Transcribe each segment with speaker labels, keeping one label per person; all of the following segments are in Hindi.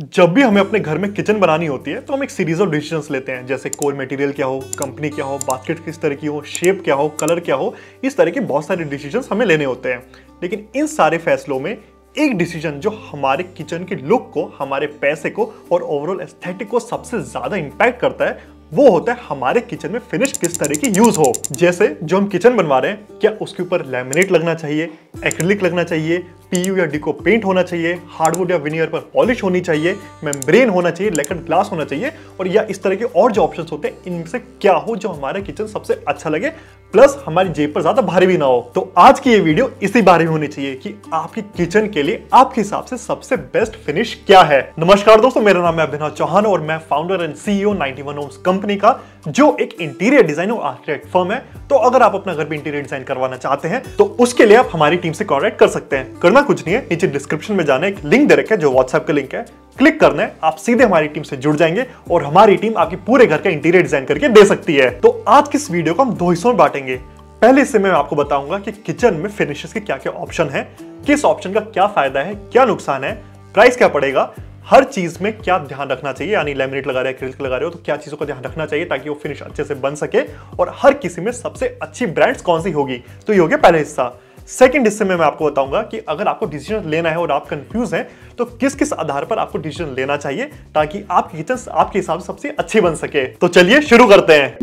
Speaker 1: जब भी हमें अपने घर में किचन बनानी होती है तो हम एक सीरीज़ ऑफ़ डिसीजंस लेते हैं, जैसे कोर मटेरियल क्या हो कंपनी क्या हो बास्केट किस तरह की हो शेप क्या हो कलर क्या हो, इस तरह के बहुत सारे डिसीजंस हमें लेने होते हैं। लेकिन इन सारे फैसलों में एक डिसीज़न जो हमारे किचन के लुक को, हमारे पैसे को और ओवरऑल एस्थेटिक को सबसे ज़्यादा इंपैक्ट करता है, वो होता है हमारे किचन में फिनिश किस तरह की यूज़ हो। जैसे जो हम किचन बनवा रहे हैं, क्या उसके ऊपर लैमिनेट लगना चाहिए एक्रिलिक लगना चाहिए पीयू या डिको पेंट होना चाहिए, हार्डवुड या विनियर पर पॉलिश होनी चाहिए, मेम्ब्रेन होना चाहिए लेकर ग्लास होना चाहिए, और या इस तरह के और जो ऑप्शंस होते हैं, इनमें से क्या हो जो हमारे किचन सबसे अच्छा लगे प्लस हमारी जेब पर ज़्यादा भारी भी ना हो। तो आज की ये वीडियो इसी बारे में होनी चाहिए कि आपकी किचन के लिए आपके हिसाब से सबसे बेस्ट फिनिश क्या है। नमस्कार दोस्तों, मेरा नाम है अभिनव चौहान और मैं founder and CEO 91 one homes company का, जो एक इंटीरियर डिज़ाइन और आर्किटेक्ट फर्म है। तो अगर आप अपना घर पे इंटीरियर डिज़ाइन करवाना चाहते हैं तो उसके लिए आप हमारी टीम से कॉन्टेक्ट कर सकते हैं। करना कुछ नहीं है, नीचे डिस्क्रिप्शन में जाना एक लिंक दे रखा है, जो व्हाट्सएप का लिंक है। क्लिक करना है, आप सीधे हमारी टीम से जुड़ जाएँगे और हमारी टीम आपकी पूरे घर का इंटीरियर डिज़ाइन करके दे सकती है। तो आज की इस वीडियो को हम दो हिस्सों में बांटेंगे। पहले में मैं आपको बताऊँगा कि किचन में फिनिशेस के क्या क्या ऑप्शन है, किस ऑप्शन का क्या फ़ायदा है, क्या नुकसान है प्राइस क्या पड़ेगा, हर चीज़ में क्या ध्यान रखना चाहिए, यानी लेमिनेट लगा रहे हैं लगा रहे हो तो क्या चीज़ों का ध्यान रखना चाहिए ताकि वो फिनिश अच्छे से बन सके और हर किसी में सबसे अच्छी ब्रांड्स कौन सी होगी? तो ये हो गया पहला हिस्सा। सेकंड हिस्से में मैं आपको बताऊँगा कि अगर आपको डिसीज़न लेना है और आप कंफ्यूज हैं तो किस किस आधार पर आपको डिसीज़न लेना चाहिए ताकि आपकी किचन आपके हिसाब से सबसे अच्छी बन सके। तो चलिए शुरू करते हैं।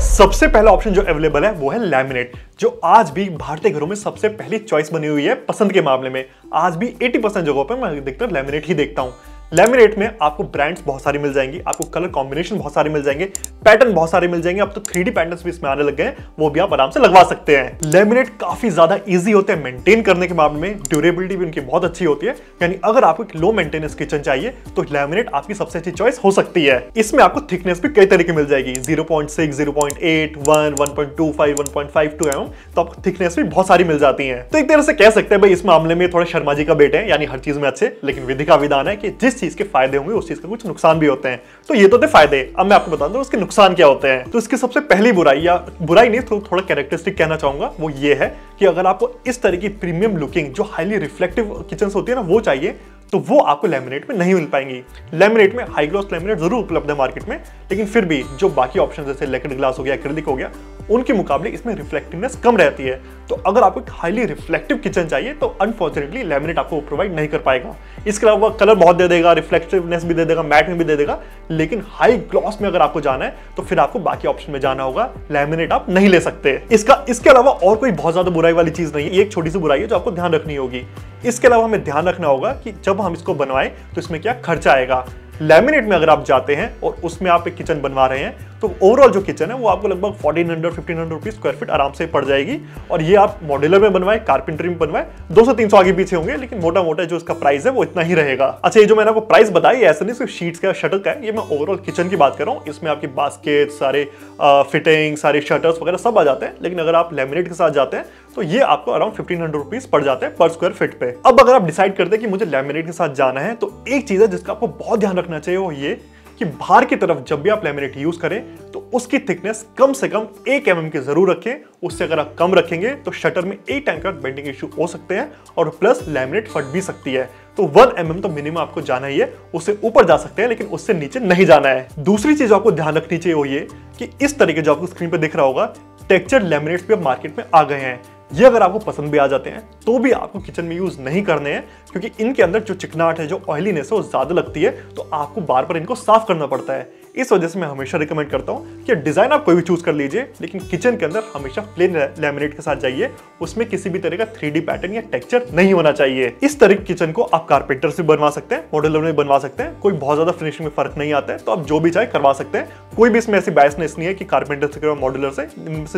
Speaker 1: सबसे पहला ऑप्शन जो अवेलेबल है, वो है लैमिनेट जो आज भी भारतीय घरों में सबसे पहली चॉइस बनी हुई है, पसंद के मामले में। आज भी 80 परसेंट जगहों पर मैं अधिकतर लैमिनेट ही देखता हूँ। लेमिनेट में आपको ब्रांड्स बहुत सारी मिल जाएँगी, आपको कलर कॉम्बिनेशन बहुत सारे मिल जाएँगे पैटर्न बहुत सारे मिल जाएँगे, अब तो थ्री पैटर्न भी इसमें आने लग गए वो भी आप आराम से लगवा सकते हैं। लेमिनेट काफ़ी ज़्यादा ईजी होते हैं मेंटेन करने के मामले में ड्यूरेबिलिटी भी उनकी बहुत अच्छी होती है, यानी अगर आपको एक लो मेंटेनेंस किचन चाहिए तो लेमिनेट आपकी सबसे अच्छी चॉइस हो सकती है। इसमें आपको थिकनेस भी कई तरीके मिल जाएगी zero point six zero point eight one one point two five one point five two M तो आपको थिकनेस भी बहुत सारी मिल जाती है। तो एक तरह से कह सकते हैं, भाई, इस मामले में थोड़ा शर्मा जी का बेटे हैं, यानी हर चीज़ में अच्छे, लेकिन विधि का विधान है कि जिस चीज़ के फ़ायदे होंगे, उस चीज़ के कुछ नुकसान भी होते हैं। तो ये तो थे फ़ायदे। अब मैं आपको बता दूँ उसके नुकसान क्या होते हैं? तो इसकी सबसे पहली बुराई या बुराई नहीं तो थोड़ा कैरेक्टरिस्टिक कहना चाहूँगा, वो ये है कि अगर आपको इस तरह की प्रीमियम लुकिंग जो हाईली रिफ्लेक्टिव किचन होती है ना, वो चाहिए तो वो आपको लेमिनेट में नहीं मिल पाएँगी। लेमिनेट में हाई ग्लॉस लेमिनेट ज़रूर उपलब्ध है मार्केट में, लेकिन फिर भी जो बाकी ऑप्शन जैसे लेकेड ग्लास हो गया एक्रिलिक हो गया उनके मुकाबले इसमें रिफ्लेक्टिवनेस कम रहती है। तो अगर आपको एक हाईली रिफ्लेक्टिव किचन चाहिए तो अनफॉर्चुनेटली लेमिनेट आपको प्रोवाइड नहीं कर पाएगा। इसके अलावा कलर बहुत दे देगा रिफ्लेक्टिवनेस भी दे देगा मैट में भी दे देगा। लेकिन हाई ग्लॉस में अगर आपको जाना है तो फिर आपको बाकी ऑप्शन में जाना होगा। लेमिनेट आप नहीं ले सकते। इसका, इसके अलावा और कोई बहुत ज़्यादा बुराई वाली चीज़ नहीं है। एक छोटी सी बुराई है जो आपको ध्यान रखनी होगी। इसके अलावा हमें ध्यान रखना होगा कि जब हम इसको बनवाएँ तो इसमें क्या खर्चा आएगा। लैमिनेट में अगर आप जाते हैं और उसमें आप एक किचन बनवा रहे हैं तो ओवरऑल जो किचन है, वो आपको लगभग fourteen hundred fifteen hundred rupees square feet आराम से पड़ जाएगी। और ये आप मॉड्यूलर में बनवाए कारपेंटरी में बनवाए, दो सौ, तीन सौ आगे पीछे होंगे, लेकिन मोटा मोटा जो इसका प्राइस है, वो इतना ही रहेगा। अच्छा ये जो मैंने आपको प्राइस बताई ऐसा नहीं सिर्फ़ शीट्स का शटल का है, ये मैं ओवरऑल किचन की बात कर रहा हूँ। इसमें आपकी बास्केट सारे फिटिंग सारे शटर्स वगैरह सब आ जाते हैं, लेकिन अगर आप लेमिनेट के साथ जाते हैं तो ये आपको अराउंड फिफ्टीन हंड्रेड रुपीज़ पड़ जाते हैं पर स्क्वायर फीट पे। अब अगर आप डिसाइड करते हैं कि मुझे लेमिनेट के साथ जाना है तो एक चीज़ है जिसका आपको बहुत ध्यान रखना चाहिए, वो ये कि बाहर की तरफ़ जब भी आप लेमिनेट यूज़ करें तो उसकी थिकनेस कम से कम एक एम mm की ज़रूर रखें। उससे अगर आप कम रखेंगे तो शटर में एक टाइम का बेंडिंग इश्यू हो सकते हैं और प्लस लेमिनेट फट भी सकती है। तो वन एम mm तो मिनिमम आपको जाना ही है। उससे ऊपर जा सकते हैं, लेकिन उससे नीचे नहीं जाना है। दूसरी चीज़ आपको ध्यान रखनी चाहिए वो ये कि इस तरीके जो आपको स्क्रीन पर दिख रहा होगा टेक्चर लेमिनेट्स भी मार्केट में आ गए हैं। ये अगर आपको पसंद भी आ जाते हैं तो भी आपको किचन में यूज़ नहीं करने हैं। क्योंकि इनके अंदर जो चिकनाहट है, जो ऑयलीनेस है, वो ज़्यादा लगती है तो आपको बार बार इनको साफ़ करना पड़ता है। इस वजह से मैं हमेशा रिकमेंड करता हूँ कि डिज़ाइन आप कोई भी चूज़ कर लीजिए, लेकिन किचन के अंदर हमेशा प्लेन लेमिनेट के साथ जाइए। उसमें किसी भी तरह का थ्री पैटर्न या टेक्सचर नहीं होना चाहिए। इस तरह की किचन को आप कारपेंटर से बनवा सकते हैं मॉडल में बनवा सकते हैं। कोई बहुत ज़्यादा फिनिशिंग में फ़र्क नहीं आता है तो आप जो भी चाहे करवा सकते हैं। कोई भी इसमें ऐसी बैसनेस नहीं है कि कारपेंटर से करो मॉडलर से।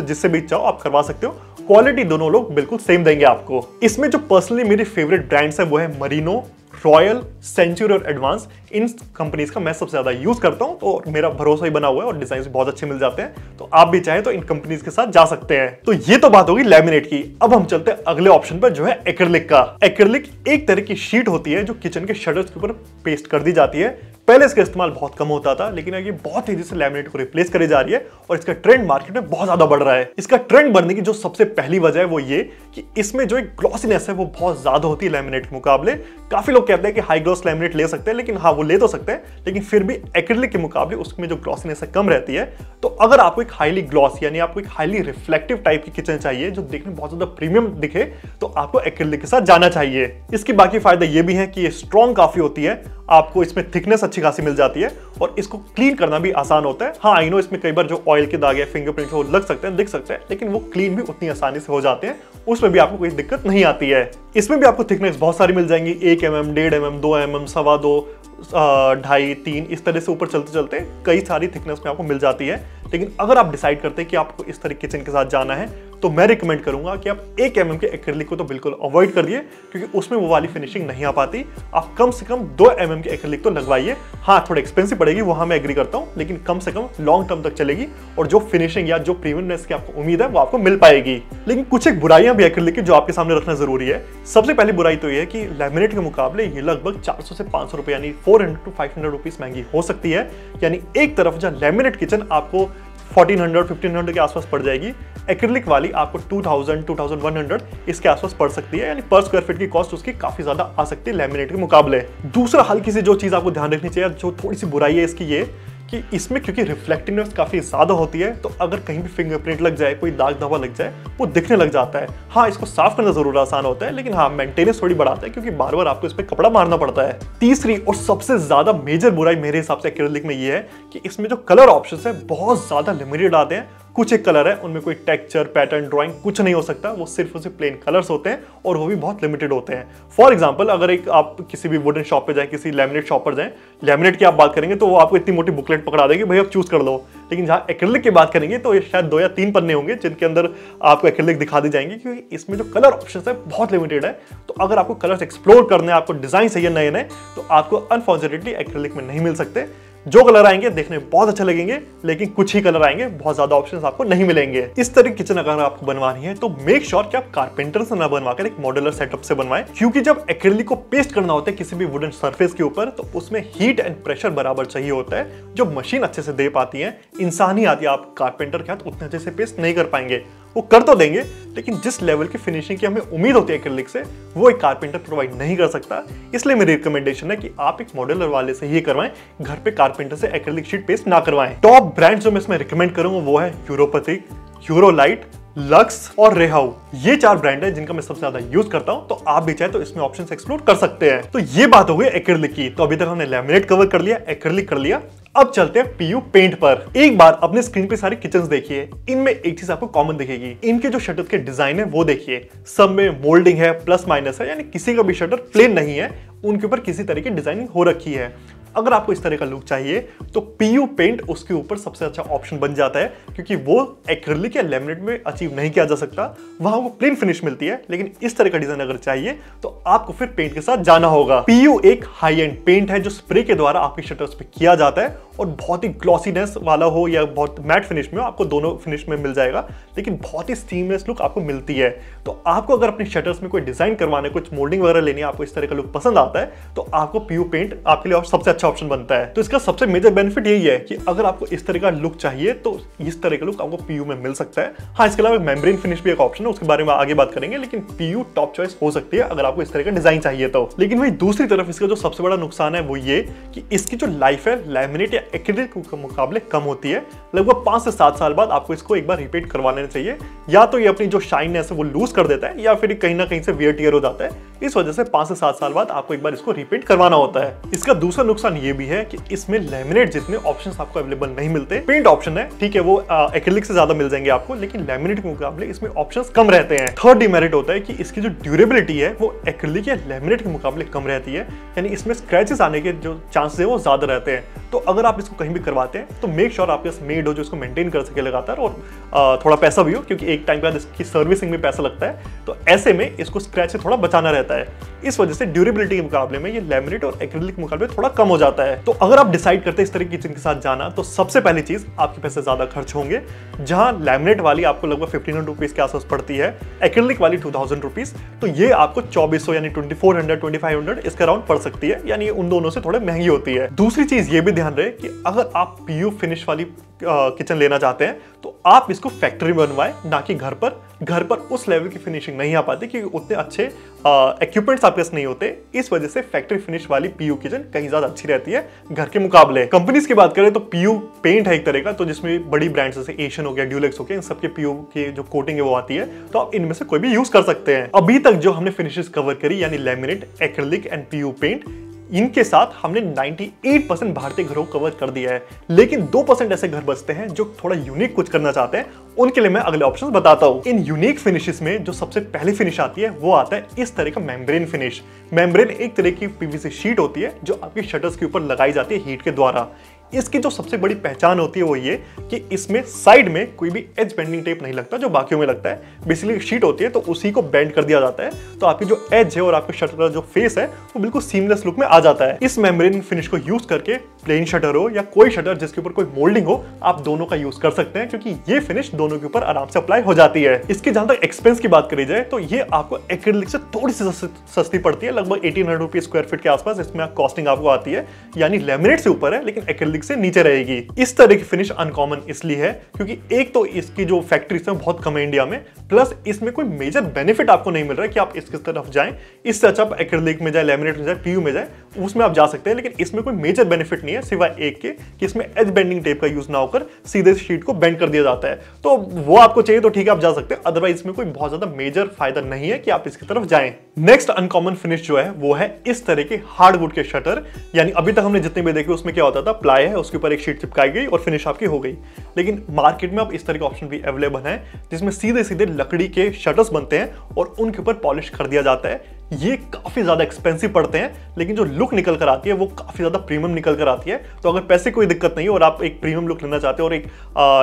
Speaker 1: जिससे भी चाहो आप करवा सकते हो। क्वालिटी दोनों लोग बिल्कुल सेम देंगे आपको। इसमें जो पर्सनली मेरी फेवरेट ब्रांड्स है, वो है मरीनो रॉयल सेंचुरी और एडवांस। इन कंपनीज़ का मैं सबसे ज़्यादा यूज़ करता हूँ तो मेरा भरोसा ही बना हुआ है और डिज़ाइन बहुत अच्छे मिल जाते हैं। तो आप भी चाहें तो इन कंपनीज़ के साथ जा सकते हैं। तो ये तो बात होगी लेमिनेट की। अब हम चलते हैं अगले ऑप्शन पर, जो है एक्रिलिक का। एक्रिलिक एक तरह की शीट होती है जो किचन के शटर्स के ऊपर पेस्ट कर दी जाती है। पहले इसका इस्तेमाल बहुत कम होता था, लेकिन ये बहुत तेज़ी से लैमिनेट को रिप्लेस करे जा रही है और इसका ट्रेंड मार्केट में बहुत ज़्यादा बढ़ रहा है। इसका ट्रेंड बढ़ने की जो सबसे पहली वजह है वो ये कि इसमें जो एक ग्लॉसीनेस है वो बहुत ज़्यादा होती है लैमिनेट के मुकाबले। काफ़ी लोग कहते हैं कि हाई ग्लॉस लैमिनेट ले सकते हैं, लेकिन हाँ वो ले तो सकते हैं, लेकिन फिर भी एक्रिलिक के मुकाबले उसमें जो ग्लॉसीनेस है कम रहती है। तो अगर आपको एक हाईली ग्लॉस यानी आपको एक हाईली रिफ्लेक्टिव टाइप की किचन चाहिए जो देखने में बहुत ज़्यादा प्रीमियम दिखे तो आपको एक्रिलिक के साथ जाना चाहिए। इसके बाकी फ़ायदे ये भी है कि ये स्ट्रॉन्ग काफ़ी होती है आपको इसमें थिकनेस अच्छी खासी मिल जाती है और इसको क्लीन करना भी आसान होता है। हाँ आई नो इसमें कई बार जो ऑयल के दागे फिंगरप्रिंट वो लग सकते हैं, दिख सकते हैं, लेकिन वो क्लीन भी उतनी आसानी से हो जाते हैं। उसमें भी आपको कोई दिक्कत नहीं आती है। इसमें भी आपको थिकनेस बहुत सारी मिल जाएँगी, एक एम एम डेढ़ एम एम दो एम एम सवा दो ढाई, तीन, इस तरह से ऊपर चलते चलते कई सारी थिकनेस में आपको मिल जाती है। लेकिन अगर आप डिसाइड करते हैं कि आपको इस तरह किचन के साथ जाना है तो मैं रिकमेंड करूँगा कि आप एक एम के एक्रेलिक को तो बिल्कुल अवॉइड कर दिए, क्योंकि उसमें वो वाली फिनिशिंग नहीं आ पाती। आप कम से कम दो एम के एक्रेलिक तो लगवाइए। हाँ थोड़ा एक्सपेंसिव पड़ेगी, वहाँ मैं एग्री करता हूँ, लेकिन कम से कम लॉन्ग टर्म तक चलेगी, और जो फिनिशिंग या जो प्रीमियमनेस की आपको उम्मीद है, वो आपको मिल पाएगी। लेकिन कुछ एक बुराइयाँ भी एक्रेलिक की जो आपके सामने रखना ज़रूरी है। सबसे पहली बुराई तो ये है कि लैमिनेट के मुकाबले ये लगभग 400 से 500 रुपए, यानी 400 टू 500 रुपीस महँगी हो सकती है। यानी एक तरफ़ जहाँ लैमिनेट किचन आपको 1400 1500 के आसपास पड़ जाएगी। एक्रिलिक वाली आपको 2000 2100 इसके आसपास पड़ सकती है, यानी पर स्क्वायर फीट की कॉस्ट उसकी काफ़ी ज़्यादा आ सकती है लेमिनेट के मुकाबले। दूसरा हल्की से जो चीज़ आपको ध्यान रखनी चाहिए, जो थोड़ी सी बुराई है इसकी, ये कि इसमें क्योंकि रिफ्लेक्टिवनेस काफ़ी ज़्यादा होती है तो अगर कहीं भी फिंगरप्रिंट लग जाए, कोई दाग धब्बा लग जाए, वो दिखने लग जाता है। हाँ इसको साफ़ करना ज़रूर आसान होता है, लेकिन हाँ मेंटेनेंस थोड़ी बढ़ाता है, क्योंकि बार बार आपको इस पर कपड़ा मारना पड़ता है। तीसरी और सबसे ज़्यादा मेजर बुराई मेरे हिसाब से एक्रेलिक में ये है कि इसमें जो कलर ऑप्शन है, बहुत ज़्यादा लिमिटेड आते हैं। कुछ एक कलर है, उनमें कोई टेक्चर पैटर्न ड्राइंग कुछ नहीं हो सकता। वो सिर्फ़ उसे प्लेन कलर्स होते हैं और वो भी बहुत लिमिटेड होते हैं। फॉर एग्ज़ाम्पल अगर एक आप किसी भी वुडन शॉप पे जाए, किसी लेमिनेट शॉप पर जाए लेमिनेट की आप बात करेंगे तो वो आपको इतनी मोटी बुकलेट पकड़ा देगी भाई आप चूज़ कर लो। लेकिन जहाँ एक्रिलिक की बात करेंगे तो ये शायद दो या तीन पन्ने होंगे जिनके अंदर आपको एक्रिलिक दिखा दी जाएँगे, क्योंकि इसमें जो कलर ऑप्शन है बहुत लिमिटेड है। तो अगर आपको कलर्स एक्सप्लोर करने आपको डिज़ाइन चाहिए नए नए तो आपको अनफॉर्चुनेटली एक्रेलिक में नहीं मिल सकते। जो कलर आएँगे देखने में बहुत अच्छे लगेंगे, लेकिन कुछ ही कलर आएँगे, बहुत ज़्यादा ऑप्शन आपको नहीं मिलेंगे। इस तरह किचन अगर आपको बनवानी है तो मेक श्योर कि आप कारपेंटर से ना बनवाकर एक मॉडुलर सेटअप से बनवाएँ, क्योंकि जब एक्रेलिक को पेस्ट करना होता है किसी भी वुडन सरफेस के ऊपर तो उसमें हीट एंड प्रेशर बराबर चाहिए होता है, जो मशीन अच्छे से दे पाती है। इंसान ही आती है आप कारपेंटर के हाथ उतने अच्छे से पेस्ट नहीं कर पाएँगे। वो कर तो देंगे, लेकिन जिस लेवल की फिनिशिंग की हमें उम्मीद होती है एक्रिलिक से, वो एक कारपेंटर प्रोवाइड नहीं कर सकता। इसलिए मेरी रिकमेंडेशन है कि आप एक मॉडलर वाले से ही करवाएँ, घर पे कारपेंटर से एक्रिलिक शीट पेस्ट ना करवाएँ। टॉप ब्रांड जो मैं इसमें रिकमेंड करूँगा वो है यूरोपथिक यूरोलाइट लक्स और रेहाउ ये चार ब्रांड है जिनका मैं सबसे ज़्यादा यूज़ करता हूँ तो आप भी चाहे तो इसमें ऑप्शन एक्सप्लोर कर सकते हैं। तो ये बात हो गई एक्रेलिक की तो अभी तक हमने लेमिनेट कवर कर लिया एक्रेलिक कर लिया। अब चलते हैं पीयू पेंट पर। एक बार अपने स्क्रीन पे सारी किचन देखिए, इनमें एक चीज़ आपको कॉमन दिखेगी। इनके जो शटर के डिज़ाइन है, वो देखिए। सब में मोल्डिंग है प्लस माइनस है, यानी किसी का भी शटर प्लेन नहीं है, उनके ऊपर किसी तरह की डिज़ाइनिंग हो रखी है। अगर आपको इस तरह का लुक चाहिए तो पीयू पेंट उसके ऊपर सबसे अच्छा ऑप्शन बन जाता है, क्योंकि वो एक्रिलिक या लेमिनेट में अचीव नहीं किया जा सकता। वहाँ वो प्लेन फिनिश मिलती है, लेकिन इस तरह का डिज़ाइन अगर चाहिए तो आपको फिर पेंट के साथ जाना होगा। पीयू एक हाई एंड पेंट है, जो स्प्रे के द्वारा आपके शटर्स पे किया जाता है और बहुत ही ग्लॉसीनेस वाला हो या बहुत मैट फिनिश में हो, आपको दोनों फिनिश में मिल जाएगा, लेकिन बहुत ही स्टीमलेस लुक आपको मिलती है। तो आपको अगर अपने शटर्स में कोई डिज़ाइन करवाने, कुछ मोल्डिंग वगैरह लेनी है, आपको इस तरह का लुक पसंद आता है तो आपको पीयू पेंट आपके लिए सबसे अच्छा ऑप्शन बनता है। तो इसका सबसे मेजर बेनिफिट यही है कि अगर आपको इस तरह का लुक चाहिए तो इस तरह का लुक आपको पीयू में मिल सकता है। हाँ इसके अलावा मेम्ब्रेन फिनिश भी एक ऑप्शन है, उसके बारे में आगे बात करेंगे, लेकिन पीयू टॉप चॉइस हो सकती है अगर आपको इस तरह का डिज़ाइन चाहिए तो। लेकिन भाई दूसरी तरफ़ इसका जो सबसे बड़ा नुकसान है, वो ये कि इसकी जो लाइफ है लैमिनेट एक्रेलिक मुकाबले कम होती है। लगभग पाँच से सात साल बाद आपको इसको एक बार रिपीट करवा लेना चाहिए। या तो ये अपनी जो शाइननेस है वो लूज कर देता है, या फिर कहीं ना कहीं से वियर टीयर हो जाता है। इस वजह से पाँच से सात साल बाद आपको एक बार इसको रिपीट करवाना होता है। इसका दूसरा नुकसान ये भी है कि इसमें लेमिनेट जितने ऑप्शन आपको अवेलेबल नहीं मिलते पेंट ऑप्शन है, ठीक है, वो एक्रिलिक से ज़्यादा मिल जाएँगे आपको, लेकिन लेमिनेट के मुकाबले इसमें ऑप्शन कम रहते हैं। थर्ड डिमेरिट होता है कि इसकी जो ड्यूरेबिलिटी है, वो एक्रिलिक या लेमिनेट के मुकाबले कम रहती है। यानी इसमें स्क्रैचेस आने के जो चांसेस है, वो ज़्यादा रहते हैं। तो अगर इसको कहीं भी करवाते हैं तो मेक श्योर आपके पास मेड हो जो इसको मेंटेन कर सके लगातार और थोड़ा पैसा भी हो, क्योंकि एक टाइम के बाद इसकी सर्विसिंग में पैसा लगता है। तो ऐसे में इसको स्क्रैच से थोड़ा बचाना रहता है। इस वजह से ड्यूरेबिलिटी के मुकाबले में ये लैमिनेट और एक्रिलिक मुकाबले थोड़ा कम हो जाता है। तो अगर आप डिसाइड करते हैं इस तरह की किचन के साथ जाना तो सबसे पहली चीज़, आपके पैसे ज़्यादा खर्च होंगे। जहाँ लैमिनेट वाली आपको लगभग फिफ्टीन हंड्रेड के आसपास पड़ती है एक्रिलिक वाली टू थाउज़ेंड तो ये आपको चौबीस यानी twenty four hundred twenty around पड़ सकती है। यानी उन दोनों से थोड़े महँगी होती है। दूसरी चीज़ ये भी ध्यान रहे कि अगर आप पीयू फिनिश वाली किचन लेना चाहते हैं तो आप इसको फैक्ट्री में बनवाएँ, ना कि घर पर। घर पर उस लेवल की फिनिशिंग नहीं आ पाती, क्योंकि उतने अच्छे इक्विपमेंट्स आपके पास नहीं होते। इस वजह से फैक्ट्री फिनिश वाली पीयू किचन कहीं ज़्यादा अच्छी रहती है, घर के मुकाबले। कंपनीज़ की बात करें तो पीयू पेंट है एक तरह का तो जिसमें बड़ी ब्रांड्स जैसे एशियन हो गया ड्यूलेक्स हो गया, इन सबके पीयू की जो कोटिंग है वो आती है तो आप इनमें से कोई भी यूज़ कर सकते हैं। अभी तक जो हमने फिनिशेस कवर करी, यानी laminate acrylic and PU paint इनके साथ हमने 98 परसेंट भारतीय घरों को कवर कर दिया है। लेकिन 2 परसेंट ऐसे घर बचते हैं जो थोड़ा यूनिक कुछ करना चाहते हैं। उनके लिए मैं अगले ऑप्शन बताता हूँ। इन यूनिक फिनिशेस में जो सबसे पहली फिनिश आती है, वो आता है इस तरह का मेम्ब्रेन फिनिश मेम्ब्रेन एक तरह की पीवीसी शीट होती है, जो आपकी शटर्स के ऊपर लगाई जाती है हीट के द्वारा। इसकी जो सबसे बड़ी पहचान होती है वो ये कि इसमें साइड में कोई भी एज बेंडिंग टेप नहीं लगता, जो बाकियों में लगता है। बेसिकली शीट होती है तो उसी को बेंड कर दिया जाता है। तो आपकी जो एज है और आपके शटर का जो फेस है, वो बिल्कुल सीमलेस लुक में आ जाता है। इस मेम्ब्रेन फिनिश को यूज़ करके प्लेन शटर हो या कोई शटर जिसके ऊपर कोई मोल्डिंग हो, आप दोनों का यूज़ कर सकते हैं, क्योंकि ये फिनिश दोनों के ऊपर आराम से अप्लाई हो जाती है। इसके जहाँ तक एक्सपेंस की बात करी जाए तो ये आपको एक्रिलिक से थोड़ी सी सस्ती पड़ती है, लगभग eighteen hundred rupees square feet के आसपास, इसमें कॉस्टिंग आपको आती है। यानी लेमिनेट से ऊपर है, लेकिन एक्रिलिक से नीचे रहेगी। इस तरह की फिनिश अनकॉमन इसलिए है, क्योंकि एक तो इसकी जो फैक्ट्रीज है, बहुत कम है इंडिया में प्लस इसमें कोई मेजर बेनिफिट आपको नहीं मिल रहा है कि आप इसकी तरफ़ जाएँ इससे अच्छा आप एक्रिलिक में जाए लेमिनेट में जाए पीयू में जाए, उसमें आप जा सकते हैं, लेकिन इसमें कोई मेजर बेनिफिट नहीं है, सिवाय एक के, कि इसमें एज बेंडिंग टेप का यूज़ ना होकर सीधे शीट को बेंड कर दिया जाता है। तो वो आपको चाहिए तो ठीक है, आप जा सकते हैं अदरवाइज़ इसमें कोई बहुत ज़्यादा मेजर फ़ायदा नहीं है कि आप इसकी तरफ़ जाएँ। नेक्स्ट अनकॉमन फिनिश जो है, वो है इस तरह के हार्डवुड के शटर यानी अभी तक हमने जितने भी देखे, उसमें क्या होता था प्लाई है, उसके ऊपर एक शीट चिपकाई गई और फिनिश आपकी हो गई। लेकिन मार्केट में अब इस तरह के ऑप्शन भी अवेलेबल है, जिसमें सीधे सीधे लकड़ी के शटर्स बनते हैं और उनके ऊपर पॉलिश कर दिया जाता है। ये काफ़ी ज़्यादा एक्सपेंसिव पड़ते हैं, लेकिन जो लुक निकल कर आती है, वो काफ़ी ज़्यादा प्रीमियम निकल कर आती है। तो अगर पैसे कोई दिक्कत नहीं है और आप एक प्रीमियम लुक लेना चाहते हैं और एक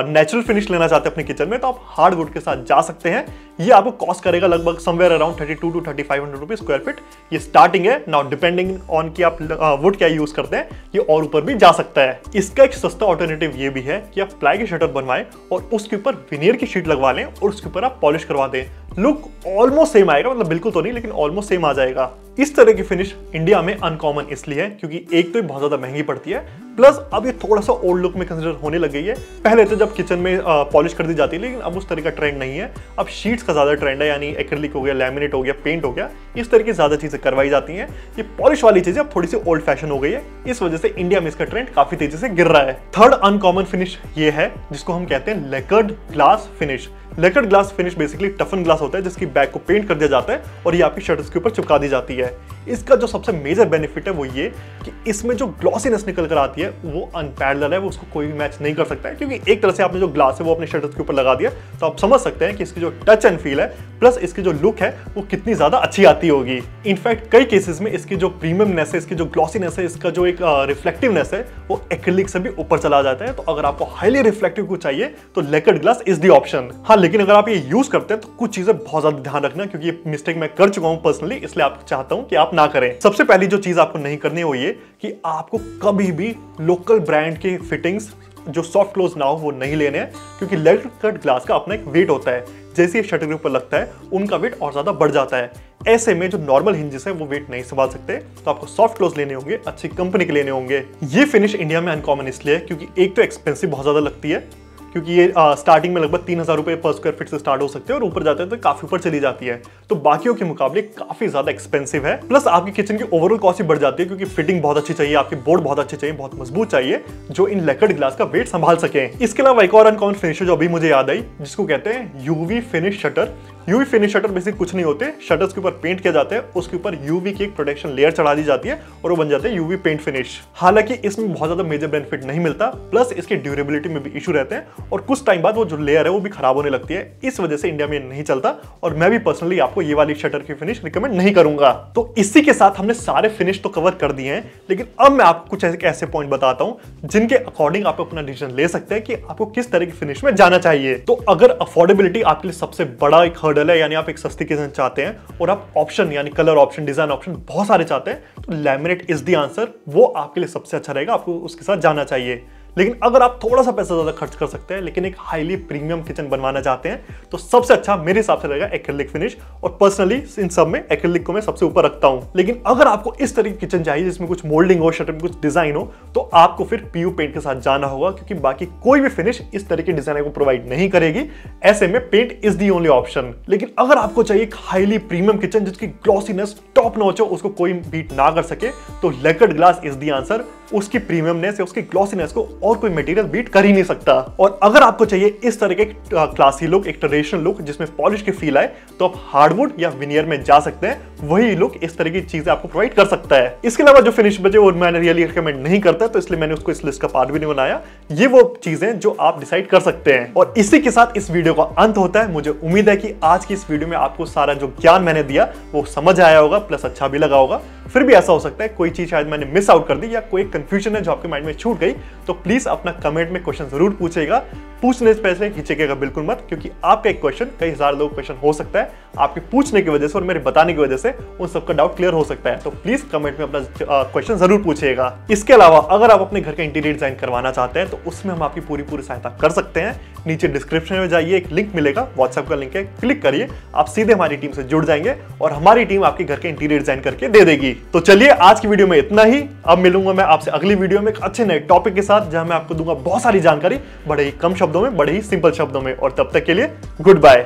Speaker 1: नेचुरल फिनिश लेना चाहते हैं अपने किचन में तो आप हार्ड वुड के साथ जा सकते हैं। ये आपको कॉस्ट करेगा लगभग somewhere around thirty two to thirty five hundred rupees square feet ये स्टार्टिंग है। नाउ डिपेंडिंग ऑन कि आप वुड क्या यूज़ करते हैं, ये और ऊपर भी जा सकता है। इसका एक सस्ता ऑल्टरनेटिव ये भी है कि आप प्लाई की शटर बनवाएँ और उसके ऊपर विनियर की शीट लगवा लें और उसके ऊपर आप पॉलिश करवा दें। लुक ऑलमोस्ट सेम आएगा मतलब बिल्कुल तो नहीं, लेकिन ऑलमोस्ट सेम आ जाएगा। इस तरह की फिनिश इंडिया में अनकॉमन इसलिए है क्योंकि एक तो बहुत ज़्यादा महँगी पड़ती है प्लस अब ये थोड़ा सा ओल्ड लुक में कंसिडर होने लग गई है। पहले तो जब किचन में पॉलिश कर दी जाती है लेकिन अब उस तरह का ट्रेंड नहीं है। अब शीट्स का ज़्यादा ट्रेंड है, यानी एक्रिलिक हो गया लेमिनेट हो गया पेंट हो गया, इस तरह की ज़्यादा चीज़ें करवाई जाती हैं। ये पॉलिश वाली चीज़ें अब थोड़ी सी ओल्ड फ़ैशन हो गई है, इस वजह से इंडिया में इसका ट्रेंड काफ़ी तेज़ी से गिर रहा है। थर्ड अनकॉमन फिनिश ये है, जिसको हम कहते हैं lacquered glass finish lacquered glass finish basically toughen glass होता है, जिसकी बैक को पेंट कर दिया जाता है और ये आपकी शटर्स के ऊपर चिपका दी जाती है। इसका जो सबसे मेजर बेनिफिट है वो ये कि इसमें जो ग्लॉसीनेस निकल कर आती है, वो अनपैरल है, वो उसको कोई भी मैच नहीं कर सकता है, क्योंकि एक तरह से आपने जो ग्लास है वो अपने शटर्स के ऊपर लगा दिया तो आप समझ सकते हैं कि इसकी जो टच एंड फील है प्लस इसकी जो लुक है, वो कितनी ज़्यादा अच्छी आती होगी। इनफैक्ट कई केसेस में इसकी जो प्रीमियमनेस है, इसकी जो ग्लॉसीनेस है, इसका जो एक रिफ्लेक्टिवनेस है, वो एक्रिलिक से भी ऊपर चला जाता है। तो अगर आपको हाईली रिफ्लेक्टिव कुछ चाहिए तो lacquered glass is the option हाँ लेकिन अगर आप ये यूज़ करते हैं तो कुछ चीज़ें बहुत ज़्यादा ध्यान रखना, क्योंकि ये मिस्टेक मैं कर चुका हूँ पर्सनली इसलिए आप चाहता हूँ कि आप ना करें। सबसे पहली जो चीज़ आपको नहीं करनी है ये कि आपको कभी भी लोकल ब्रांड के फिटिंग्स जो सॉफ्ट क्लोज ना हो, वो नहीं लेने हैं, क्योंकि लेड कट ग्लास का अपना एक वेट होता है। जैसे ही शटर के ऊपर लगता है, उनका वेट और ज़्यादा बढ़ जाता है। ऐसे में जो नॉर्मल हिंजेस है, वो वेट नहीं संभाल सकते तो आपको सॉफ्ट क्लोज लेने होंगे, अच्छी कंपनी के लेने होंगे। ये फिनिश इंडिया में अनकॉमन इसलिए क्योंकि एक तो एक्सपेंसिव बहुत ज़्यादा लगती है क्योंकि ये आ, स्टार्टिंग में लगभग तीन हज़ार रुपये पर स्क्वायर फीट से स्टार्ट हो सकते हैं और ऊपर जाते हैं तो काफ़ी ऊपर चली जाती है। तो बाकियों के मुकाबले काफ़ी ज़्यादा एक्सपेंसिव है। प्लस आपकी किचन की ओवरऑल कॉस्ट भी बढ़ जाती है क्योंकि फिटिंग बहुत अच्छी चाहिए आपके बोर्ड बहुत अच्छे चाहिए बहुत मज़बूत चाहिए जो इन लेकर्ड ग्लास का वेट संभाल सके। इसके अलावा एक और अनकॉमन फिनिश जो अभी मुझे याद आई जिसको कहते हैं UV finish shutter UV finish shutter basic कुछ नहीं होते। शटर्स के ऊपर पेंट किया जाता है, उसके ऊपर यूवी की एक प्रोटेक्शन लेयर चढ़ा दी जाती है और वो बन जाते हैं यूवी पेंट फिनिश हालाँकि इसमें बहुत ज़्यादा मेजर बेनिफिट नहीं मिलता प्लस इसकी ड्यूरेबिलिटी में भी इशू रहते हैं और कुछ टाइम बाद वो जो लेयर है, वो भी खराब होने लगती है। इस वजह से इंडिया में नहीं चलता और मैं भी पर्सनली आपको ये वाली शटर की फिनिश रिकमेंड नहीं करूँगा। तो इसी के साथ हमने सारे फिनिश तो कवर कर दिए हैं, लेकिन अब मैं आपको कुछ ऐसे पॉइंट बताता हूँ, जिनके अकॉर्डिंग आप अपना डिसीज़न ले सकते हैं कि आपको किस तरह की फिनिश में जाना चाहिए। तो अगर अफोर्डेबिलिटी आपके लिए सबसे बड़ा एक हर्डल है, यानी आप एक सस्ती किचन चाहते हैं और आप ऑप्शन यानी कलर ऑप्शन डिज़ाइन ऑप्शन बहुत सारे चाहते हैं तो लैमिनेट इज़ दी आंसर वो आपके लिए सबसे अच्छा रहेगा, आपको उसके साथ जाना चाहिए। लेकिन अगर आप थोड़ा सा पैसा ज़्यादा खर्च कर सकते हैं, लेकिन एक हाईली प्रीमियम किचन बनवाना चाहते हैं तो सबसे अच्छा मेरे हिसाब से रहेगा एक्रेलिक फिनिश और पर्सनली इन सब में एक्रेलिक को मैं सबसे ऊपर रखता हूँ। लेकिन अगर आपको इस तरह की किचन चाहिए जिसमें कुछ मोल्डिंग हो शटर में कुछ डिज़ाइन हो तो आपको फिर पीयू पेंट के साथ जाना होगा, क्योंकि बाकी कोई भी फिनिश इस तरह के डिज़ाइन को प्रोवाइड नहीं करेगी। ऐसे में paint is the only option लेकिन अगर आपको चाहिए एक हाईली प्रीमियम किचन जिसकी ग्लॉसीनेस टॉप नॉच हो, उसको कोई बीट ना कर सके तो lacquered glass is the answer उसकी प्रीमियमनेस या उसकी ग्लॉसीनेस को और कोई मटेरियल बीट कर ही नहीं सकता। और अगर आपको चाहिए इस तरह के क्लासी लुक एक ट्रेडिशनल लुक जिसमें पॉलिश की फील आए तो आप हार्डवुड या विनियर में जा सकते हैं। वही लुक इस तरह की चीज़ें आपको प्रोवाइड कर सकता है। इसके अलावा जो फिनिश बचे, वो मैंने रियली रिकमेंड नहीं करता तो इसलिए मैंने उसको इस लिस्ट का पार्ट भी नहीं बनाया। ये वो चीज़ें जो आप डिसाइड कर सकते हैं। और इसी के साथ इस वीडियो का अंत होता है। मुझे उम्मीद है कि आज की इस वीडियो में आपको सारा जो ज्ञान मैंने दिया, वो समझ आया होगा प्लस अच्छा भी लगा होगा। फिर भी ऐसा हो सकता है, कोई चीज़ शायद मैंने मिस आउट कर दी या कोई कंफ्यूजन है, जो आपके माइंड में छूट गई तो प्लीज़ अपना कमेंट में क्वेश्चन ज़रूर पूछेगा पूछने से पहले हिचकेगा बिल्कुल मत, क्योंकि आपका एक क्वेश्चन कई हज़ार लोग क्वेश्चन हो सकता है। आपके पूछने की वजह से और मेरे बताने की वजह से उन सबका डाउट क्लियर हो सकता है। तो प्लीज़ कमेंट में अपना क्वेश्चन ज़रूर पूछिएगा। इसके अलावा, अगर आप अपने घर का इंटीरियर डिज़ाइन करवाना चाहते हैं तो उसमें हम आपकी पूरी पूरी सहायता कर सकते हैं। नीचे डिस्क्रिप्शन में जाइए, एक लिंक मिलेगा व्हाट्सएप का लिंक है क्लिक करिए, आप सीधे हमारी टीम से जुड़ जाएँगे और हमारी टीम आपके घर के इंटीरियर डिज़ाइन करके दे देगी। तो चलिए, आज की वीडियो में इतना ही। अब मिलूँगा मैं आपसे अगली वीडियो में एक अच्छे नए टॉपिक के साथ, जहाँ मैं आपको दूँगा बहुत सारी जानकारी, बड़े ही कम शब्दों में, बड़े ही सिंपल शब्दों में। और तब तक के लिए गुड बाय